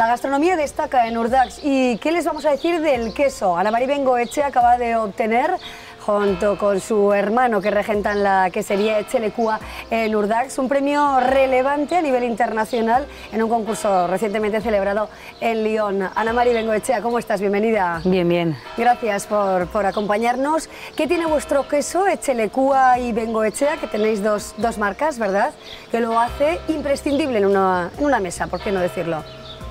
La gastronomía destaca en Urdax. ¿Y qué les vamos a decir del queso? Ana María Bengoeche acaba de obtener junto con su hermano que regentan la quesería Echelecua en Urdax, un premio relevante a nivel internacional en un concurso recientemente celebrado en Lyon. Ana María Bengoechea, ¿cómo estás? Bienvenida. Bien, bien. Gracias por, por acompañarnos. ¿Qué tiene vuestro queso, Echelecua y Bengoechea, que tenéis dos, dos marcas, ¿verdad? Que lo hace imprescindible en una, en una mesa, ¿por qué no decirlo?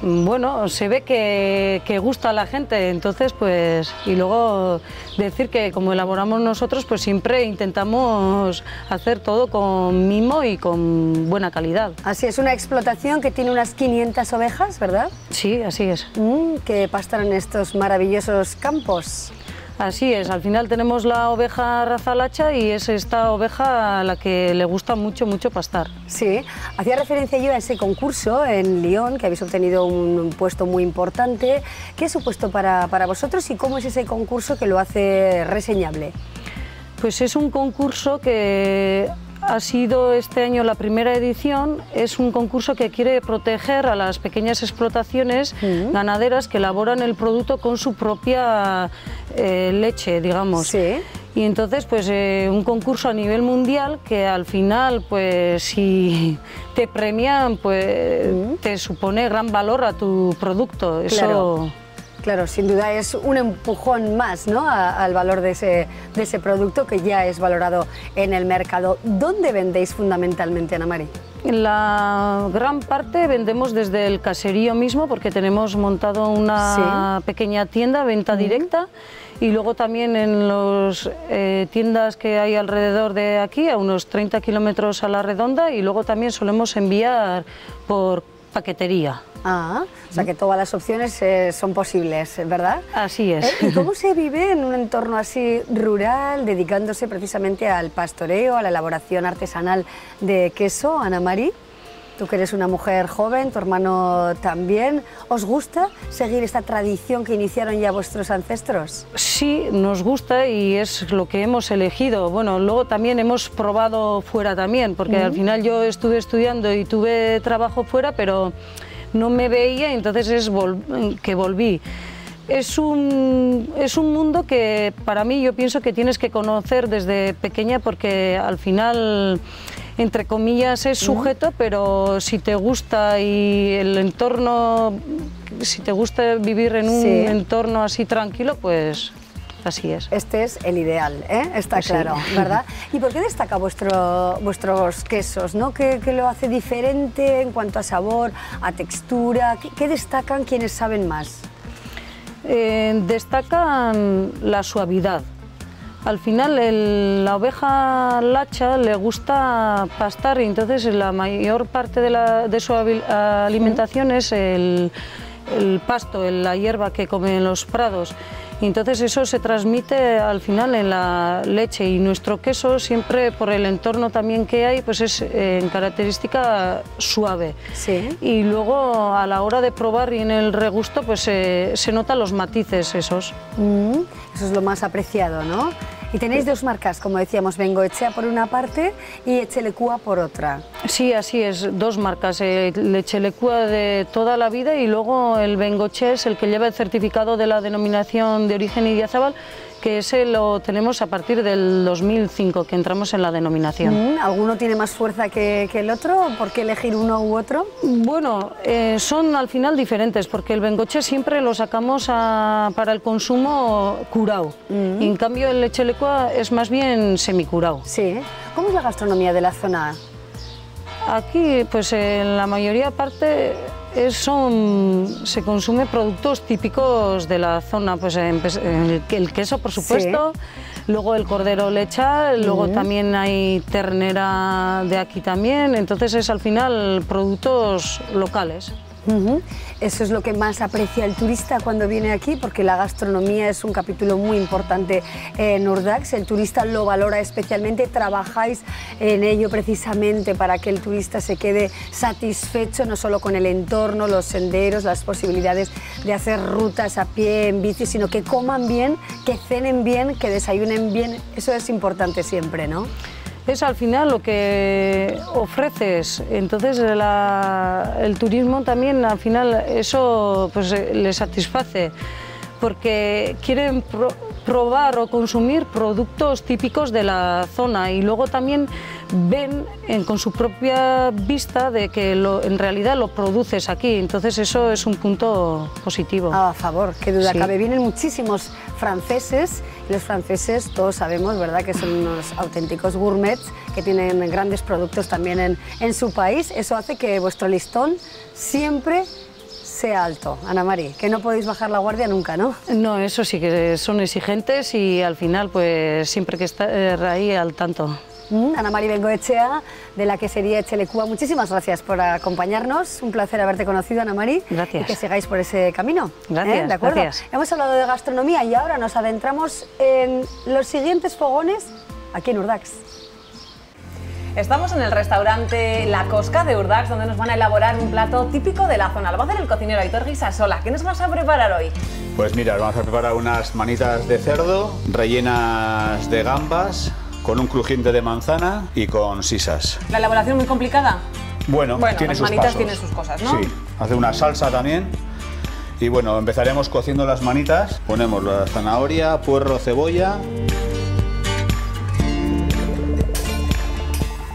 Bueno, se ve que, gusta a la gente, entonces pues, y luego decir que como elaboramos nosotros, pues siempre intentamos hacer todo con mimo y con buena calidad. Así es, una explotación que tiene unas 500 ovejas, ¿verdad? Sí, así es. Mm, que pastan en estos maravillosos campos. Así es, al final tenemos la oveja raza lacha y es esta oveja a la que le gusta mucho, mucho pastar. Sí, hacía referencia yo a ese concurso en Lyon, que habéis obtenido un puesto muy importante. ¿Qué ha supuesto para, para vosotros y cómo es ese concurso que lo hace reseñable? Pues es un concurso que ha sido este año la primera edición. Es un concurso que quiere proteger a las pequeñas explotaciones mm. ganaderas que elaboran el producto con su propia eh, leche, digamos. Sí. Y entonces, pues eh, un concurso a nivel mundial que al final, pues si te premian, pues mm. te supone gran valor a tu producto. Eso Claro, sin duda es un empujón más ¿no? al valor de ese, de ese producto que ya es valorado en el mercado. ¿Dónde vendéis fundamentalmente, Ana María? La gran parte vendemos desde el caserío mismo porque tenemos montado una pequeña tienda, venta directa, y luego también en las eh, tiendas que hay alrededor de aquí, a unos 30 kilómetros a la redonda, y luego también solemos enviar por paquetería. Ah, o sea que todas las opciones eh, son posibles, ¿verdad? Así es. ¿Eh? ¿Y cómo se vive en un entorno así rural, dedicándose precisamente al pastoreo, a la elaboración artesanal de queso, Ana Mari? Tú que eres una mujer joven, tu hermano también. ¿Os gusta seguir esta tradición que iniciaron ya vuestros ancestros? Sí, nos gusta y es lo que hemos elegido. Bueno, luego también hemos probado fuera también, porque al final yo estuve estudiando y tuve trabajo fuera, pero no me veía, entonces es que volví. Es un, es un mundo que para mí yo pienso que tienes que conocer desde pequeña porque al final entre comillas, es sujeto, pero si te gusta y el entorno, si te gusta vivir en un entorno así tranquilo, pues Así es. Este es el ideal, ¿eh? está pues claro, ¿verdad? ¿Y por qué destaca vuestro, vuestros quesos? ¿no? ¿Qué, lo hace diferente en cuanto a sabor, a textura? ¿Qué, destacan quienes saben más? Eh, destacan la suavidad, al final la oveja lacha le gusta pastar y entonces la mayor parte de, su alimentación es el, pasto, la hierba que come en los prados. Y entonces eso se transmite al final en la leche y nuestro queso siempre por el entorno también que hay pues es eh, en característica suave. Sí. Y luego a la hora de probar y en el regusto pues se notan los matices esos. Mm, es lo más apreciado, ¿no? Y tenéis dos marcas, como decíamos, Bengoechea por una parte y Echelecua por otra. Sí, así es, dos marcas, el Echelecua de toda la vida y luego el Bengoechea es el que lleva el certificado de la denominación de origen Idiazábal que ese lo tenemos a partir del 2005, que entramos en la denominación. Mm, ¿Alguno tiene más fuerza que, el otro? ¿Por qué elegir uno u otro? Bueno, eh, son al final diferentes, porque el bengoche siempre lo sacamos para el consumo curado, mm. y en cambio el leche lecua es más bien semicurado. Sí. ¿Cómo es la gastronomía de la zona? Aquí, pues en la mayoría parte son, se consume productos típicos de la zona, pues el, queso por supuesto, luego el cordero lecha, luego también hay ternera de aquí también, entonces es al final productos locales. Eso es lo que más aprecia el turista cuando viene aquí, porque la gastronomía es un capítulo muy importante en Urdax. El turista lo valora especialmente. Trabajáis en ello precisamente para que el turista se quede satisfecho no solo con el entorno, los senderos, las posibilidades de hacer rutas a pie, en bici, sino que coman bien, que cenen bien, que desayunen bien. Eso es importante siempre, ¿no? Es al final lo que ofreces. Entonces el turismo también al final eso pues, le satisface porque quieren probar o consumir productos típicos de la zona y luego también ven con su propia vista de que en realidad lo produces aquí. Entonces eso es un punto positivo. A favor, qué duda cabe. Vienen muchísimos franceses y los franceses todos sabemos, ¿verdad?, que son unos auténticos gourmets que tienen grandes productos también en, en su país. Eso hace que vuestro listón siempre sea alto, Ana María, que no podéis bajar la guardia nunca, ¿no? No, eso sí que son exigentes y al final pues siempre que estar ahí al tanto. Mm, Ana María Bengoechea, de la quesería Echelecúa, muchísimas gracias por acompañarnos. Un placer haberte conocido, Ana María. Gracias. Y que sigáis por ese camino. Gracias, ¿eh? ¿De acuerdo? Gracias. Hemos hablado de gastronomía y ahora nos adentramos en los siguientes fogones aquí en Urdax. Estamos en el restaurante La Cosca de Urdax, donde nos van a elaborar un plato típico de la zona. Lo va a hacer el cocinero Aitor Guisasola. ¿Qué nos vas a preparar hoy? Pues mira, vamos a preparar unas manitas de cerdo rellenas de gambas, con un crujiente de manzana y con sisas. ¿La elaboración muy complicada? Bueno, tiene las sus manitas pasos. tienen sus cosas, ¿no? Sí, hace una salsa también. Y bueno, empezaremos cociendo las manitas. Ponemos la zanahoria, puerro, cebolla.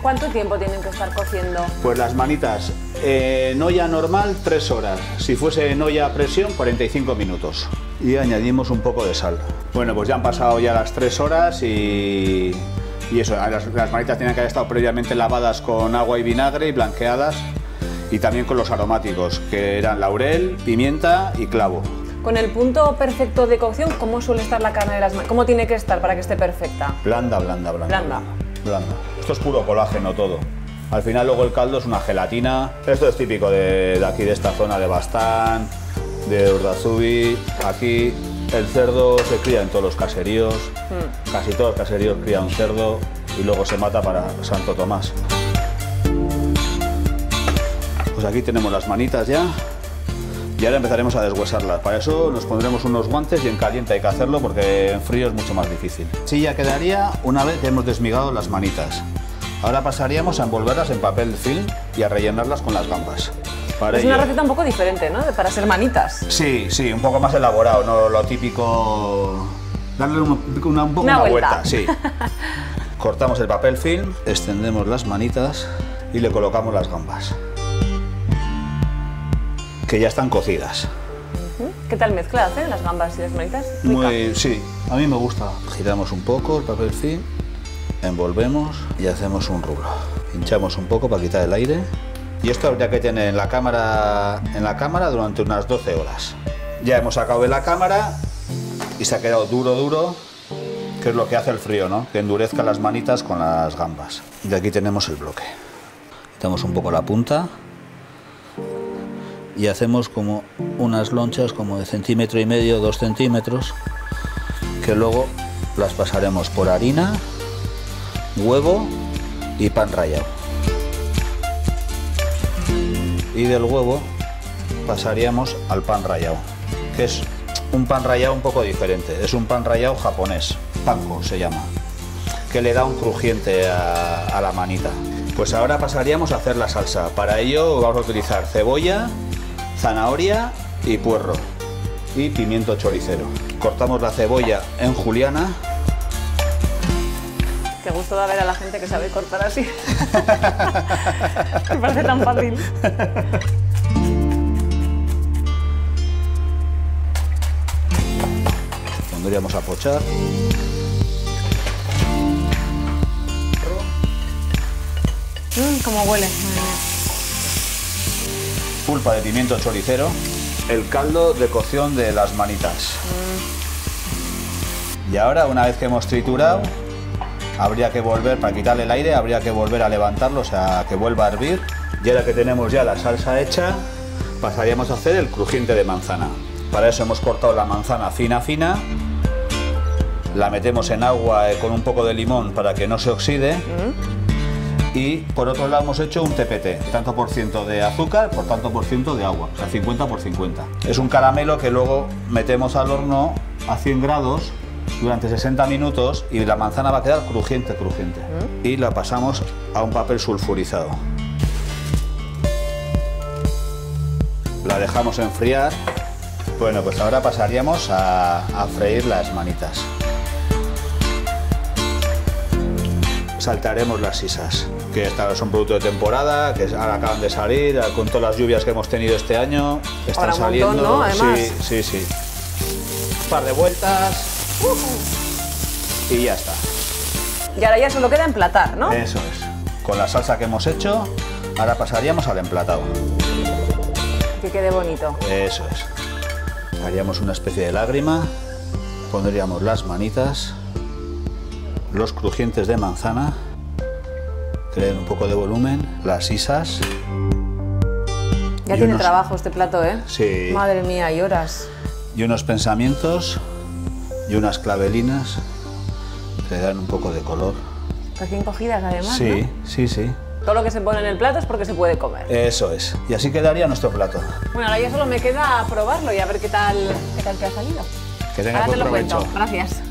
¿Cuánto tiempo tienen que estar cociendo? Pues las manitas en olla normal 3 horas. Si fuese en olla a presión 45 minutos. Y añadimos un poco de sal. Bueno, pues ya han pasado ya las 3 horas y, y eso, las, las manitas tienen que haber estado previamente lavadas con agua y vinagre y blanqueadas. Y también con los aromáticos, que eran laurel, pimienta y clavo. Con el punto perfecto de cocción, ¿cómo suele estar la carne de las manitas? ¿Cómo tiene que estar para que esté perfecta? Blanda, blanda, blanda. Blanda. blanda. Esto es puro colágeno todo. Al final luego el caldo es una gelatina. Esto es típico de, de aquí, de esta zona de Bastán, de Urdazubi. Aquí el cerdo se cría en todos los caseríos. Casi todos los caseríos crían un cerdo y luego se mata para Santo Tomás. Pues aquí tenemos las manitas ya. Y ahora empezaremos a deshuesarlas. Para eso nos pondremos unos guantes y en caliente hay que hacerlo porque en frío es mucho más difícil. Sí, ya quedaría una vez que hemos desmigado las manitas. Ahora pasaríamos a envolverlas en papel film y a rellenarlas con las gambas. Para Es una receta un poco diferente, ¿no? Para ser manitas. Sí, sí, un poco más elaborado, no lo típico. Darle un, una, un poco Una una, vuelta. vuelta. sí. Cortamos el papel film, extendemos las manitas y le colocamos las gambas. Que ya están cocidas. ¿Qué tal mezcla hace las gambas y las manitas? Rica. Muy, sí, a mí me gusta. Giramos un poco el papel film, envolvemos y hacemos un rulo. Hinchamos un poco para quitar el aire. Y esto habría que tener en la cámara, en la cámara durante unas 12 horas. Ya hemos sacado de la cámara y se ha quedado duro, duro, que es lo que hace el frío, ¿no? Que endurezca las manitas con las gambas. Y aquí tenemos el bloque. Quitamos un poco la punta y hacemos como unas lonchas como de centímetro y medio, dos centímetros, que luego las pasaremos por harina, huevo y pan rallado. Y del huevo pasaríamos al pan rallado, que es un pan rallado un poco diferente, es un pan rallado japonés, panko se llama, que le da un crujiente a, a la manita. Pues ahora pasaríamos a hacer la salsa. Para ello vamos a utilizar cebolla, zanahoria y puerro y pimiento choricero. Cortamos la cebolla en juliana. Qué gusto da ver a la gente que sabe cortar así. Me parece tan fácil. Pondríamos a pochar. Mmm, cómo huele. Pulpa de pimiento choricero. El caldo de cocción de las manitas. Y ahora, una vez que hemos triturado, habría que volver, para quitarle el aire, habría que volver a levantarlo, o sea, que vuelva a hervir. Y ahora que tenemos ya la salsa hecha, pasaríamos a hacer el crujiente de manzana. Para eso hemos cortado la manzana fina, fina. La metemos en agua eh, con un poco de limón para que no se oxide. Y por otro lado hemos hecho un TPT, tanto por ciento de azúcar por tanto por ciento de agua, o sea, 50 por 50. Es un caramelo que luego metemos al horno a 100 grados durante 60 minutos y la manzana va a quedar crujiente, crujiente. Y la pasamos a un papel sulfurizado. La dejamos enfriar. Bueno, pues ahora pasaríamos a, a freír las manitas. Saltaremos las sisas, que son producto de temporada, que ahora acaban de salir, con todas las lluvias que hemos tenido este año, están Ahora un montón, saliendo. ¿no? Además. Sí, sí, sí. Un par de vueltas. Y ya está. Y ahora ya solo queda emplatar, ¿no? Eso es. Con la salsa que hemos hecho, ahora pasaríamos al emplatado. Que quede bonito. Eso es. Haríamos una especie de lágrima, pondríamos las manitas, los crujientes de manzana, que le den un poco de volumen, las sisas. Ya tiene unos- trabajo este plato, ¿eh? Sí. Madre mía, y horas. y unos pensamientos y unas clavelinas que le dan un poco de color. Recién cogidas, además. Sí, ¿no? sí, sí. Todo lo que se pone en el plato es porque se puede comer. Eso es. Y así quedaría nuestro plato. Bueno, ahora ya solo me queda probarlo y a ver qué tal, qué tal te ha salido. Que tenga ahora te lo provecho. cuento. Gracias.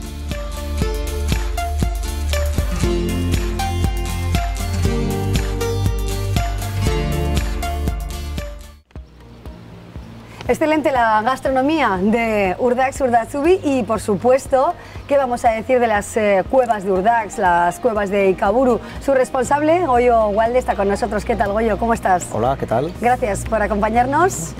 Excelente la gastronomía de Urdax Urdazubi y por supuesto, ¿qué vamos a decir de las eh, cuevas de Urdax, las cuevas de Ikaburu? Su responsable, Goyo Walde, está con nosotros. ¿Qué tal, Goyo? ¿Cómo estás? Hola, ¿qué tal? Gracias por acompañarnos.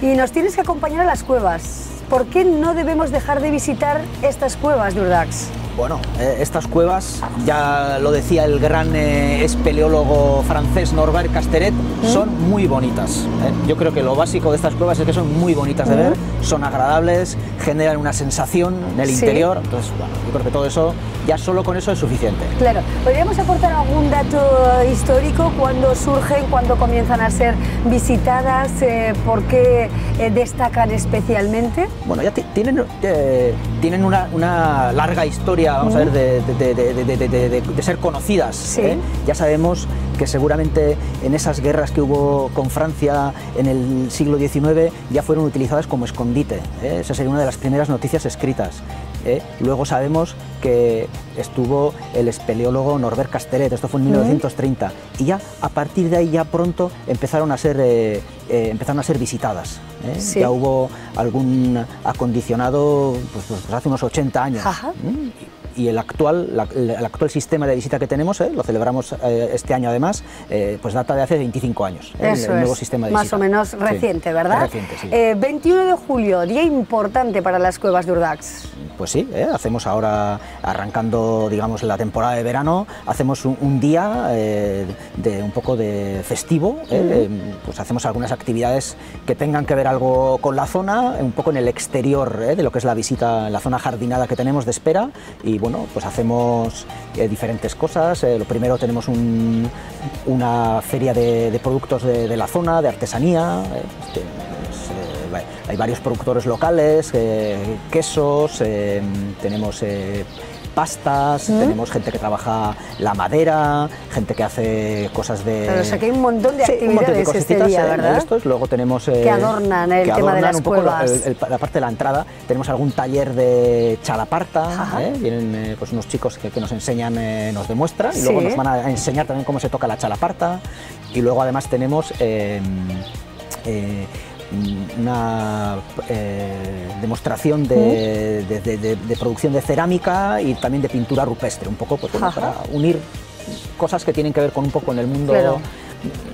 Y nos tienes que acompañar a las cuevas. ¿Por qué no debemos dejar de visitar estas cuevas de Urdax? Bueno, eh, estas cuevas, ya lo decía el gran eh, espeleólogo francés Norbert Casteret, son muy bonitas. ¿eh? Yo creo que lo básico de estas cuevas es que son muy bonitas de ver, son agradables, generan una sensación en el Sí. interior. Entonces, bueno, yo creo que todo eso, ya solo con eso es suficiente. Claro, ¿podríamos aportar algún dato histórico? ¿Cuándo surgen? ¿Cuándo comienzan a ser visitadas? Eh, ¿Por qué destacan especialmente? Bueno, ya ti- tienen, tienen una, una larga historia, vamos a ver, de ser conocidas. Sí. ¿eh? Ya sabemos que seguramente en esas guerras que hubo con Francia en el siglo XIX ya fueron utilizadas como escondite. ¿eh? Esa sería una de las primeras noticias escritas. ¿Eh? Luego sabemos que estuvo el espeleólogo Norbert Castellet, esto fue en 1930, y ya a partir de ahí ya pronto empezaron a ser, eh, eh, empezaron a ser visitadas. ¿eh? Sí. Ya hubo algún acondicionado pues, pues, pues hace unos 80 años. Ajá. ¿m? Y el actual, la- el, actual sistema de visita que tenemos, ¿eh? lo celebramos eh, este año además, eh, pues data de hace 25 años. el- Eso el, nuevo es, sistema de más visita. o menos Sí, reciente, ¿verdad? Reciente, sí. Eh, 21 de julio, día importante para las cuevas de Urdax. Pues sí, hacemos ahora, arrancando digamos la temporada de verano, hacemos un, un día de un poco de festivo. Eh, pues hacemos algunas actividades que tengan que ver algo con la zona, un poco en el exterior de lo que es la visita, en la zona jardinada que tenemos de espera y bueno, pues hacemos eh, diferentes cosas. Eh, lo primero tenemos un- una feria de, productos de, la zona, de artesanía. eh, pues, hay varios productores locales, quesos, tenemos eh, pastas, tenemos gente que trabaja la madera, gente que hace cosas de... Claro, o sea que hay un montón de Sí, un montón de este día, eh, ¿verdad? estos. Luego tenemos... eh, Que adornan el que tema de adornan las un poco el- el- la parte de la entrada. Tenemos algún taller de chalaparta. ¿eh? vienen eh, pues unos chicos que, que nos enseñan, eh, nos demuestran, y luego nos van a enseñar también cómo se toca la chalaparta. Y luego además tenemos... eh, eh, una eh, demostración de, de- de- de- de producción de cerámica y también de pintura rupestre, un poco pues, bueno, para unir cosas que tienen que ver con un poco en el mundo Claro.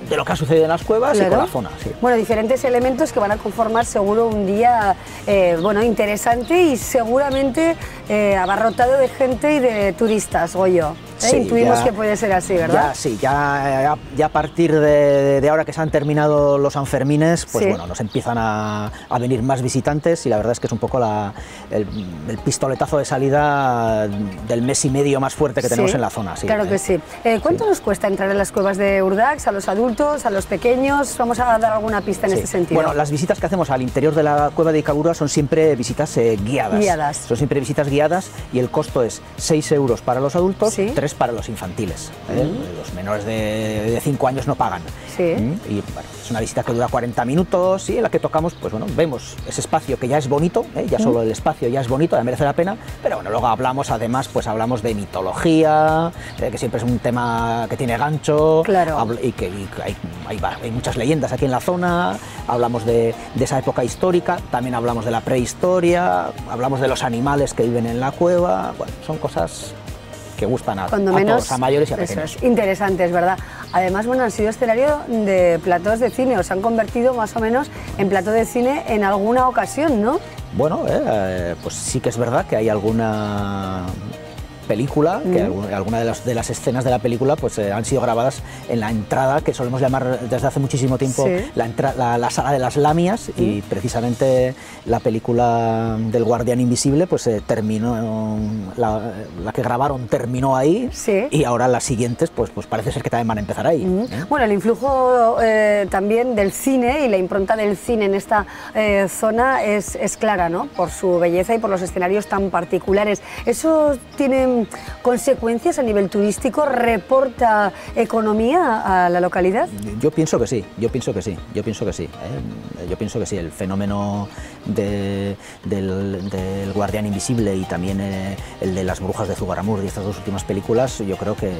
de lo que ha sucedido en las cuevas y con la zona. sí. Bueno, diferentes elementos que van a conformar seguro un día eh, bueno, interesante y seguramente eh, abarrotado de gente y de turistas, Goyo. Sí, Intuimos ya- que puede ser así, ¿verdad? Ya, sí, ya, ya, a partir de, de ahora que se han terminado los Sanfermines, pues Sí. bueno, nos empiezan a, a venir más visitantes y la verdad es que es un poco la- el, el pistoletazo de salida del mes y medio más fuerte que tenemos Sí, en la zona. Sí, claro ¿eh? que sí. Eh, ¿Cuánto nos cuesta entrar en las cuevas de Urdax? ¿A los adultos, a los pequeños? Vamos a dar alguna pista en este sentido. Bueno, las visitas que hacemos al interior de la cueva de Icabura son siempre visitas eh, guiadas. Guiadas. Son siempre visitas guiadas y el costo es 6 euros para los adultos, Sí. 3 para los infantiles. ¿eh? Los menores de 5 años no pagan. Sí. ¿Mm? Y bueno, es una visita que dura 40 minutos y en la que tocamos, pues bueno, vemos ese espacio que ya es bonito, ¿eh? ya solo el espacio ya es bonito, ya merece la pena, pero bueno, luego hablamos además, pues hablamos de mitología, eh, que siempre es un tema que tiene gancho, Claro. y que y hay, hay hay muchas leyendas aquí en la zona, hablamos de, de esa época histórica, también hablamos de la prehistoria, hablamos de los animales que viven en la cueva, bueno, son cosas que gustan a, Cuando a menos. todos, a mayores y a pequeños. es, interesantes, ¿verdad? Además, bueno, han sido escenario de platós de cine, o se han convertido más o menos en plató de cine en alguna ocasión, ¿no? Bueno, eh, pues sí que es verdad que hay alguna película, que algu- alguna de las, de las escenas de la película pues eh, han sido grabadas en la entrada que solemos llamar desde hace muchísimo tiempo Sí. la, entra- la, la sala de las lamias y precisamente la película del guardián invisible pues eh, terminó la, la que grabaron terminó ahí Sí. y ahora las siguientes pues pues parece ser que también van a empezar ahí ¿eh? Bueno, el influjo también del cine y la impronta del cine en esta zona es, es clara, ¿no? Por su belleza y por los escenarios tan particulares. ¿Eso tiene consecuencias a nivel turístico? ¿Reporta economía a la localidad? Yo pienso que sí, yo pienso que sí, yo pienso que sí. ¿eh? Yo pienso que sí, el fenómeno de- del, del guardián invisible y también eh, el de las brujas de Zugarramurdi, estas dos últimas películas, yo creo que,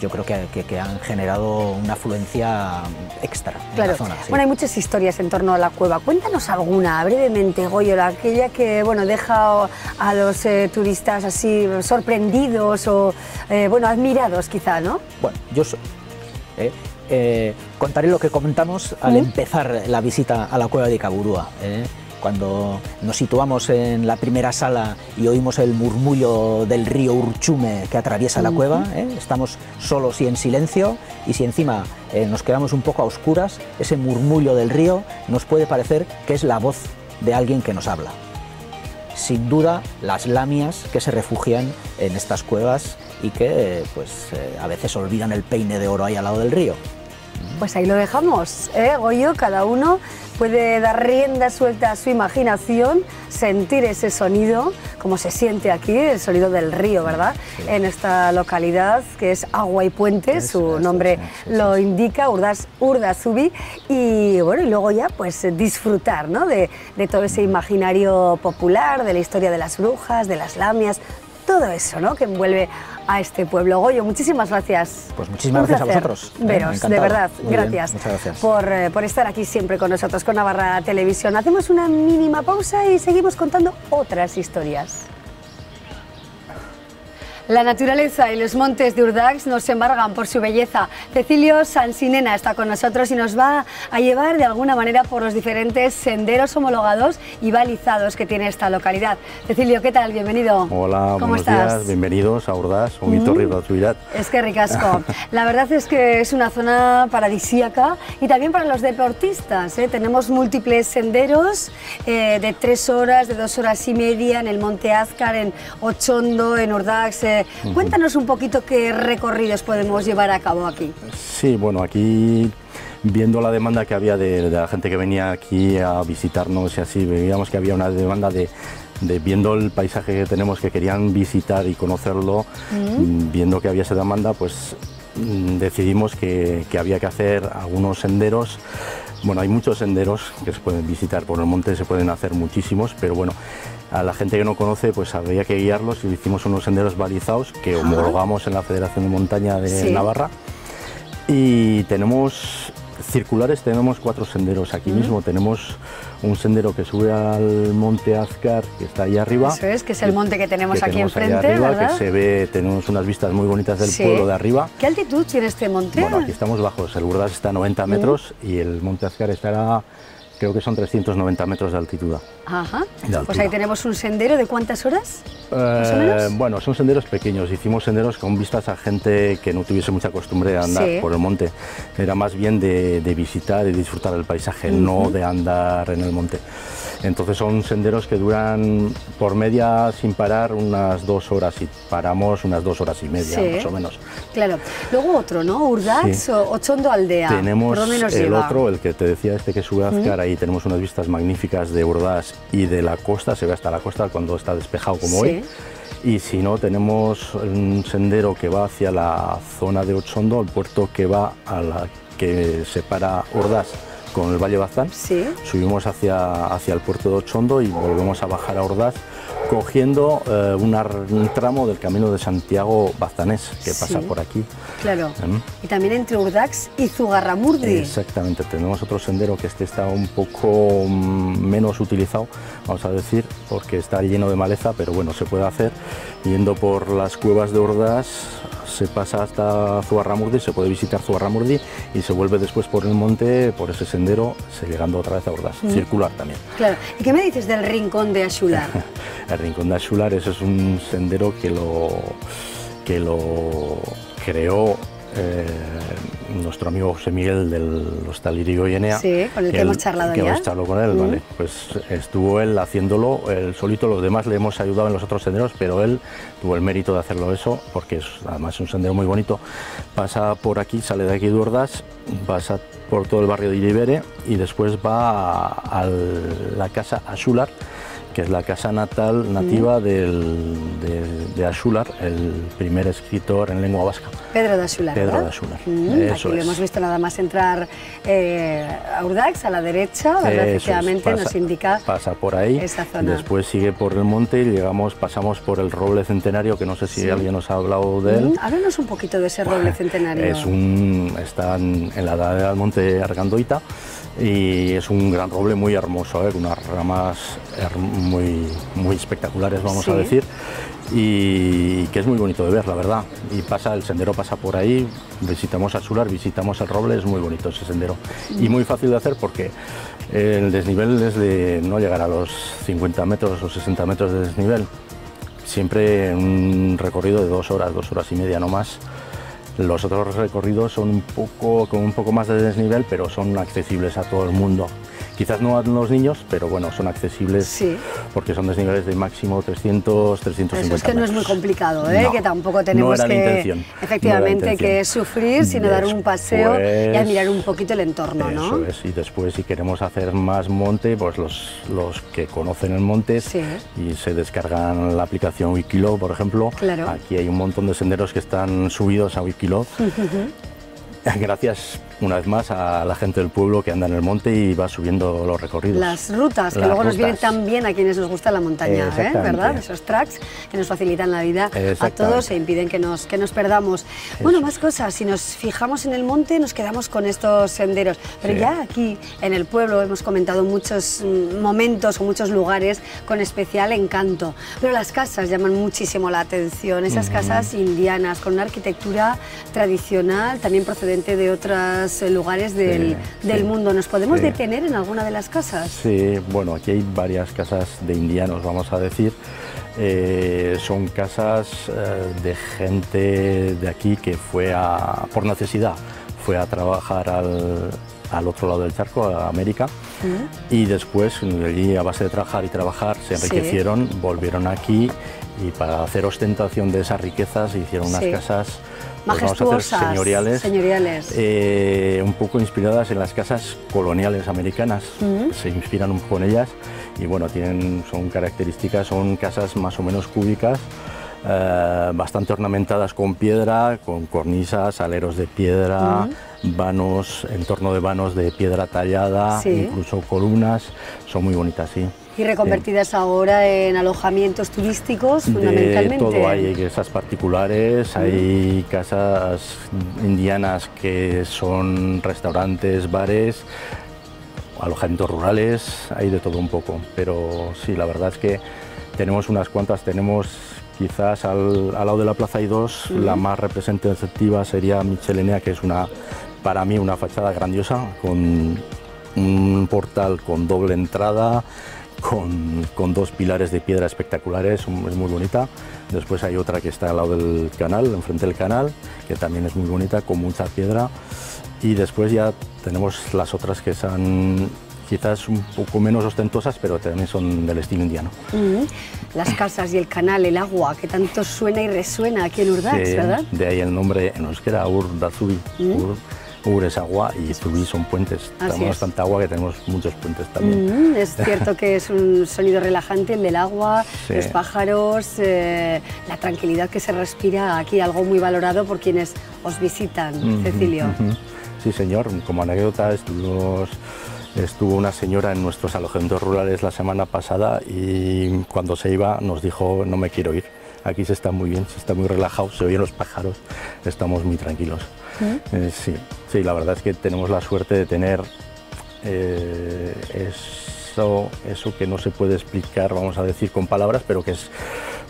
yo creo que, que- que han generado una afluencia extra en la zona. sí. Bueno, hay muchas historias en torno a la cueva. Cuéntanos alguna, brevemente, Goyo, la- aquella que bueno, deja a los eh, turistas así sorprendidos o eh, bueno, admirados quizá, ¿no? Bueno, yo so- eh, eh, contaré lo que comentamos al ¿Mm? empezar la visita a la cueva de Caburúa. eh. Cuando nos situamos en la primera sala y oímos el murmullo del río Urchume que atraviesa la cueva, eh, estamos solos y en silencio, y si encima eh, nos quedamos un poco a oscuras, ese murmullo del río nos puede parecer que es la voz de alguien que nos habla sin duda las lamias que se refugian en estas cuevas y que pues eh, a veces olvidan el peine de oro ahí al lado del río. Pues ahí lo dejamos, ¿eh, Goyo? Cada uno puede dar rienda suelta a su imaginación, sentir ese sonido, como se siente aquí, el sonido del río, ¿verdad? En esta localidad que es Agua y Puente, su nombre lo indica, Urdazubi, y bueno, y luego ya pues disfrutar, ¿no? De, de todo ese imaginario popular, de la historia de las brujas, de las lamias, todo eso, ¿no? Que envuelve a este pueblo. Goyo, muchísimas gracias. Pues muchísimas Un gracias a vosotros, ¿eh? Veros, de verdad, Muy bien, gracias, muchas gracias. Por, eh, por estar aquí siempre con nosotros, con Navarra Televisión. Hacemos una mínima pausa y seguimos contando otras historias. La naturaleza y los montes de Urdax nos embargan por su belleza. Cecilio Sansinena está con nosotros y nos va a llevar de alguna manera por los diferentes senderos homologados y balizados que tiene esta localidad. Cecilio, ¿qué tal? Bienvenido. Hola, ¿Cómo buenos estás? días, bienvenidos a Ordaz, Omitorri Gratuidad. Es que ricasco. La verdad es que es una zona paradisíaca y también para los deportistas. ¿eh? Tenemos múltiples senderos eh, de tres horas, de dos horas y media en el Monte Azcar, en Ochondo, en Urdax. eh. Cuéntanos un poquito qué recorridos podemos llevar a cabo aquí. Sí, bueno, aquí viendo la demanda que había de, de la gente que venía aquí a visitarnos y así, veíamos que había una demanda de, de viendo el paisaje que tenemos, que querían visitar y conocerlo, mm, viendo que había esa demanda, pues mm, decidimos que, que había que hacer algunos senderos. Bueno, hay muchos senderos que se pueden visitar por el monte, se pueden hacer muchísimos, pero bueno, a la gente que no conoce, pues habría que guiarlos y hicimos unos senderos balizados que homologamos en la Federación de Montaña de Sí. Navarra. Y tenemos circulares, tenemos cuatro senderos aquí mismo. Tenemos un sendero que sube al monte Azcar, que está ahí arriba. Eso es, que es el monte que tenemos aquí tenemos enfrente, arriba, ¿verdad? Que se ve, tenemos unas vistas muy bonitas del Sí. pueblo de arriba. ¿Qué altitud tiene este monte? Bueno, aquí estamos bajos. El Burdas está a 90 metros y el monte Azcar estará, creo que son 390 metros de altitud. Ajá. De Pues ahí tenemos un sendero de cuántas horas? ¿Más o menos? Eh, bueno, son senderos pequeños. Hicimos senderos con vistas a gente que no tuviese mucha costumbre de andar Sí. por el monte. Era más bien de, de visitar y disfrutar el paisaje, no de andar en el monte. Entonces son senderos que duran por media sin parar unas dos horas y paramos unas dos horas y media, Sí. más o menos. Claro. Luego otro, ¿no? Urdax Sí. o Ochondo Aldea. Tenemos ¿Por dónde nos el lleva? otro, el que te decía, este que sube a Azcar, ahí tenemos unas vistas magníficas de Ordaz y de la costa, se ve hasta la costa cuando está despejado como Sí. hoy. y si no tenemos un sendero que va hacia la zona de Ochondo, el puerto que va a la que separa Ordaz con el Valle Bazán. Sí. Subimos hacia, hacia el puerto de Ochondo y volvemos a bajar a Ordaz cogiendo eh, un, tramo del camino de Santiago Bazanés que pasa Sí. por aquí. Claro. ¿Mm? Y también entre Urdax y Zugarramurdi. Exactamente, tenemos otro sendero que este está un poco mm, menos utilizado, vamos a decir, porque está lleno de maleza, pero bueno, se puede hacer. Yendo por las cuevas de Ordaz, se pasa hasta Zugarramurdi, se puede visitar Zugarramurdi y se vuelve después por el monte, por ese sendero, se llegando otra vez a Ordaz, circular también. Claro. ¿Y qué me dices del rincón de Ashular? El Rincón de Axular, eso es un sendero que lo, que lo creó eh, nuestro amigo José Miguel del Hostal Irigoyenea. Sí, con el que hemos charlado que ya. hemos charlado con él, Mm. vale. Pues estuvo él haciéndolo, él solito, los demás le hemos ayudado en los otros senderos, pero él tuvo el mérito de hacerlo eso, porque es además un sendero muy bonito. Pasa por aquí, sale de aquí de Ordaz, pasa por todo el barrio de Iribere y después va a, a la casa Axular, que es la casa natal nativa del- de, de Axular, el primer escritor en lengua vasca. Pedro de Ashular. Pedro ¿verdad? de Axular, Mm, eso aquí lo es. hemos visto nada más entrar eh, a Urdax, a la derecha, ¿verdad? Efectivamente pasa- nos indica Pasa por ahí, esa zona. después sigue por el monte y llegamos, pasamos por el roble centenario, que no sé si Sí. alguien nos ha hablado de él. Mm, Háblanos un poquito de ese roble centenario. Es un, está en, en la ladera del monte Argandoita y es un gran roble muy hermoso, ¿eh? con unas ramas muy, muy espectaculares, vamos a decir, y que es muy bonito de ver, la verdad. Y pasa, el sendero pasa por ahí, visitamos a Sular, visitamos el roble, es muy bonito ese sendero. Y muy fácil de hacer porque el desnivel es de no llegar a los 50 metros o 60 metros de desnivel, siempre un recorrido de dos horas, dos horas y media no más. Los otros recorridos son un poco, con un poco más de desnivel, pero son accesibles a todo el mundo. Quizás no a los niños, pero bueno, son accesibles Sí. porque son desniveles de máximo 300, 350 Eso es que no es muy complicado, ¿eh? No, que tampoco no tenemos era la que intención, no efectivamente la que sufrir, sino dar un paseo y admirar un poquito el entorno, ¿no? Eso es, y después si queremos hacer más monte, pues los, los que conocen el monte Sí. y se descargan la aplicación Wikilog, por ejemplo. Claro. Aquí hay un montón de senderos que están subidos a Wikilog. Gracias una vez más a la gente del pueblo que anda en el monte y va subiendo los recorridos. Las rutas, que Las luego nos vienen tan bien a quienes nos gusta la montaña, ¿eh? ¿verdad? Esos tracks que nos facilitan la vida a todos e impiden que nos, que nos perdamos. Bueno, más cosas. Si nos fijamos en el monte, nos quedamos con estos senderos. Pero Sí. ya aquí, en el pueblo, hemos comentado muchos mm, momentos o muchos lugares con especial encanto. Pero las casas llaman muchísimo la atención. Esas casas indianas, con una arquitectura tradicional, también procedente de otros eh, lugares del, sí. del mundo. ¿Nos podemos Sí. detener en alguna de las casas? Sí, bueno, aquí hay varias casas de indianos, vamos a decir. Eh, son casas eh, de gente de aquí que fue a, por necesidad, fue a trabajar al, al otro lado del charco, a América, y después allí a base de trabajar y trabajar se Sí. enriquecieron, volvieron aquí y para hacer ostentación de esas riquezas hicieron unas Sí. casas vamos a hacer Majestuosas, señoriales, señoriales. eh, un poco inspiradas en las casas coloniales americanas, se inspiran un poco en ellas y bueno, tienen, son características, son casas más o menos cúbicas, eh, bastante ornamentadas con piedra, con cornisas, aleros de piedra, vanos, entorno de vanos de piedra tallada, Sí. incluso columnas, son muy bonitas, sí. Y reconvertidas ahora en alojamientos turísticos, De fundamentalmente. todo hay, hay casas particulares, hay casas indianas que son restaurantes, bares, alojamientos rurales, hay de todo un poco. Pero sí, la verdad es que tenemos unas cuantas, tenemos quizás al, al lado de la plaza hay dos, la más representativa sería Michelenea, que es una, para mí una fachada grandiosa, con un portal con doble entrada, con, con dos pilares de piedra espectaculares, es muy bonita. Después hay otra que está al lado del canal, enfrente del canal, que también es muy bonita, con mucha piedra. Y después ya tenemos las otras que son quizás un poco menos ostentosas, pero también son del estilo indiano. Las casas y el canal, el agua, que tanto suena y resuena aquí en Urdax, Sí, ¿verdad? De ahí el nombre en euskera, Ur Dazubi. Ur Ur es agua y Zubí son puentes. Así tenemos es. tanta agua que tenemos muchos puentes también. Mm, es cierto que es un sonido relajante el del agua, Sí. los pájaros, eh, la tranquilidad que se respira aquí, algo muy valorado por quienes os visitan, Cecilio. Sí, señor. Como anécdota, estuvimos, estuvo una señora en nuestros alojamientos rurales la semana pasada y cuando se iba nos dijo, no me quiero ir. Aquí se está muy bien, se está muy relajado, se oyen los pájaros, estamos muy tranquilos. Eh, sí, sí, la verdad es que tenemos la suerte de tener eh, eso, eso que no se puede explicar, vamos a decir con palabras, pero que es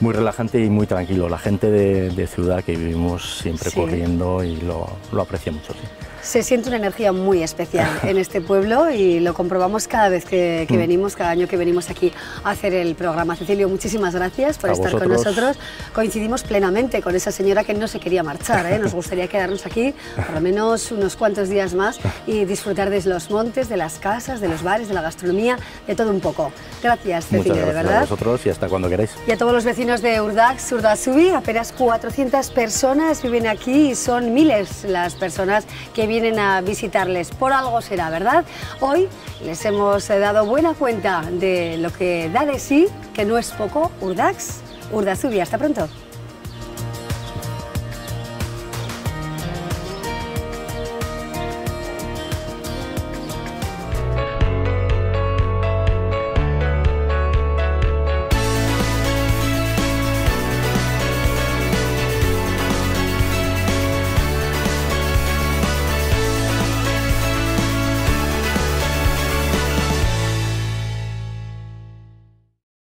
muy relajante y muy tranquilo. La gente de, de ciudad que vivimos siempre Sí. corriendo y lo, lo aprecia mucho. Sí. Se siente una energía muy especial en este pueblo y lo comprobamos cada vez que, Mm. que venimos, cada año que venimos aquí a hacer el programa. Cecilio, muchísimas gracias por A estar con nosotros. Coincidimos plenamente con esa señora que no se quería marchar. ¿eh? Nos gustaría quedarnos aquí por lo menos unos cuantos días más y disfrutar de los montes, de las casas, de los bares, de la gastronomía, de todo un poco. Gracias, Cecilio, de gracias a verdad. vosotros y hasta cuando queráis. Y a todos los vecinos de Urdax, Urdasubi, apenas 400 personas viven aquí y son miles las personas que vienen a visitarles. Por algo será, ¿verdad? Hoy les hemos eh, dado buena cuenta de lo que da de sí, que no es poco, Urdax, Urdasubi. Hasta pronto.